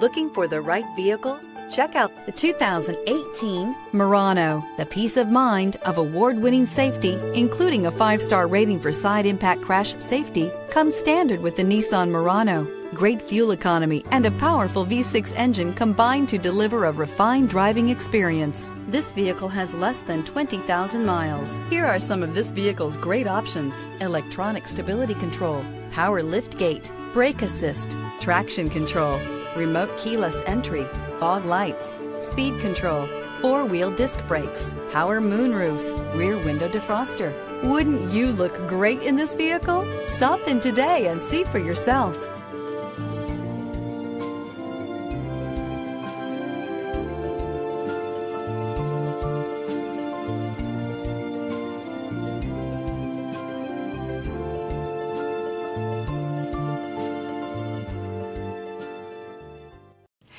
Looking for the right vehicle? Check out the 2018 Murano. The peace of mind of award winning safety, including a five star rating for side impact crash safety, comes standard with the Nissan Murano. Great fuel economy and a powerful V6 engine combine to deliver a refined driving experience. This vehicle has less than 20,000 miles. Here are some of this vehicle's great options electronic stability control, power lift gate, brake assist, traction control, remote keyless entry, fog lights, speed control, four wheel disc brakes, power moonroof, rear window defroster. Wouldn't you look great in this vehicle? Stop in today and see for yourself.